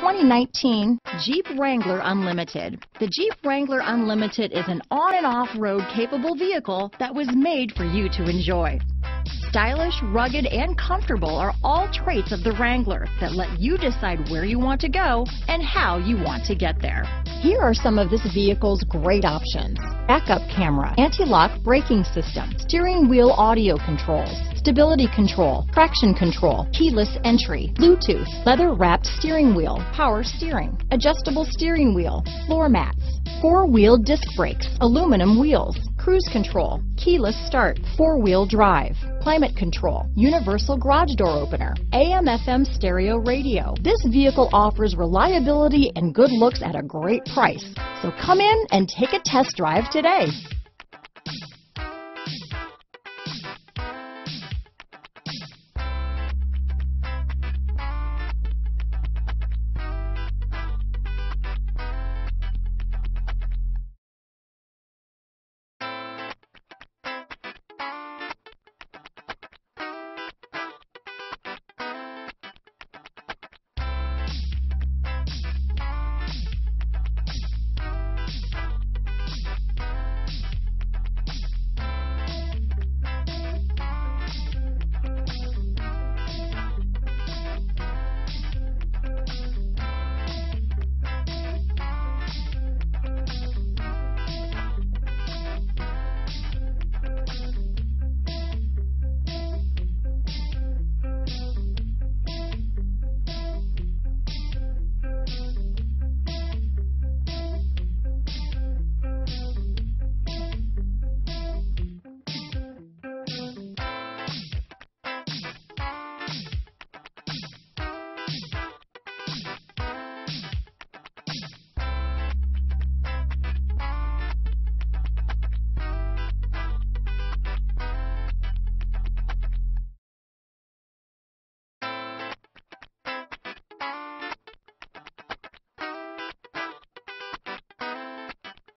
2019 Jeep Wrangler Unlimited. The Jeep Wrangler Unlimited is an on and off-road capable vehicle that was made for you to enjoy. Stylish, rugged, and comfortable are all traits of the Wrangler that let you decide where you want to go and how you want to get there. Here are some of this vehicle's great options. Backup camera, anti-lock braking system, steering wheel audio controls, stability control, traction control, keyless entry, Bluetooth, leather wrapped steering wheel, power steering, adjustable steering wheel, floor mats, four-wheel disc brakes, aluminum wheels, cruise control, keyless start, four-wheel drive, climate control, universal garage door opener, AM FM stereo radio. This vehicle offers reliability and good looks at a great price. So come in and take a test drive today.